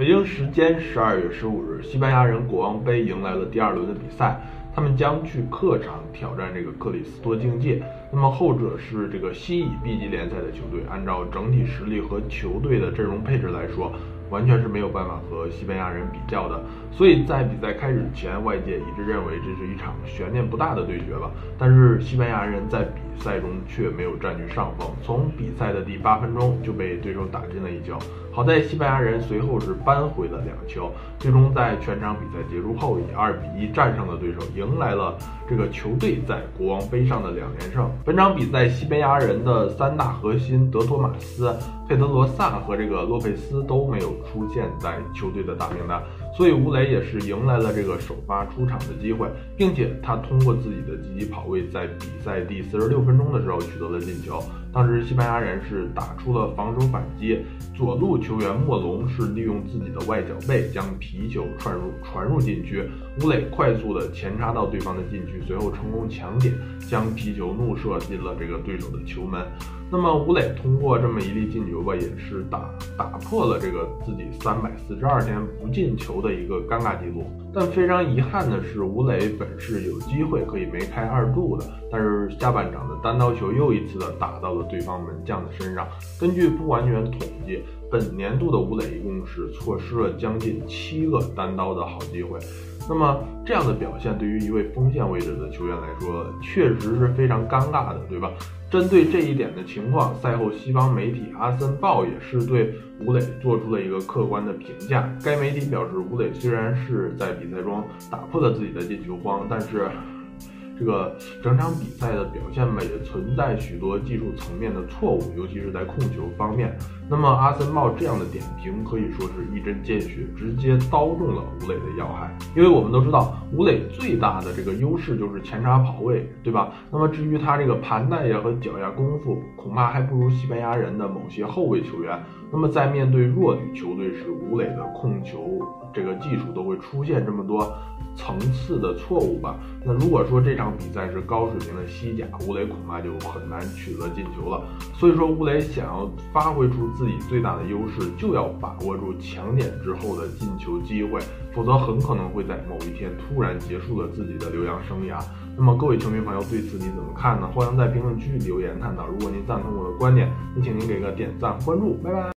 北京时间十二月十五日，西班牙人国王杯迎来了第二轮的比赛，他们将去客场挑战这个克里斯托竞技。那么后者是这个西乙 B 级联赛的球队，按照整体实力和球队的阵容配置来说。完全是没有办法和西班牙人比较的，所以在比赛开始前，外界一致认为这是一场悬念不大的对决吧。但是西班牙人在比赛中却没有占据上风，从比赛的第八分钟就被对手打进了一球。好在西班牙人随后是扳回了两球，最终在全场比赛结束后以二比一战胜了对手，迎来了这个球队在国王杯上的两连胜。本场比赛，西班牙人的三大核心德托马斯、佩德罗萨和这个洛佩斯都没有。出现在球队的大名单，所以吴磊也是迎来了这个首发出场的机会，并且他通过自己的积极跑位，在比赛第四十六分钟的时候取得了进球。当时西班牙人是打出了防守反击，左路球员莫龙是利用自己的外脚背将皮球传入传入禁区，吴磊快速的前插到对方的禁区，随后成功抢点将皮球怒射进了这个对手的球门。那么吴磊通过这么一粒进球吧，也是打打破了这个自己三百四十二天不进球的一个尴尬记录。但非常遗憾的是，吴磊本是有机会可以梅开二度的，但是下半场的单刀球又一次的打到了对方门将的身上。根据不完全统计，本年度的吴磊一共是错失了将近七个单刀的好机会。那么这样的表现对于一位锋线位置的球员来说，确实是非常尴尬的，对吧？针对这一点的情况，赛后西方媒体《阿森报》也是对吴磊做出了一个客观的评价。该媒体表示，吴磊虽然是在比赛中打破了自己的进球荒，但是。这个整场比赛的表现吧，也存在许多技术层面的错误，尤其是在控球方面。那么阿森茂这样的点评可以说是一针见血，直接刀中了吴磊的要害。因为我们都知道，吴磊最大的这个优势就是前插跑位，对吧？那么至于他这个盘带呀和脚下功夫，恐怕还不如西班牙人的某些后卫球员。那么在面对弱旅球队时，吴磊的控球这个技术都会出现这么多层次的错误吧？那如果说这场比赛是高水平的西甲，吴磊恐怕就很难取得进球了。所以说，吴磊想要发挥出自己最大的优势，就要把握住抢点之后的进球机会，否则很可能会在某一天突然结束了自己的留洋生涯。那么各位球迷朋友对此你怎么看呢？欢迎在评论区留言探讨。如果您赞同我的观点，也请您给个点赞关注，拜拜。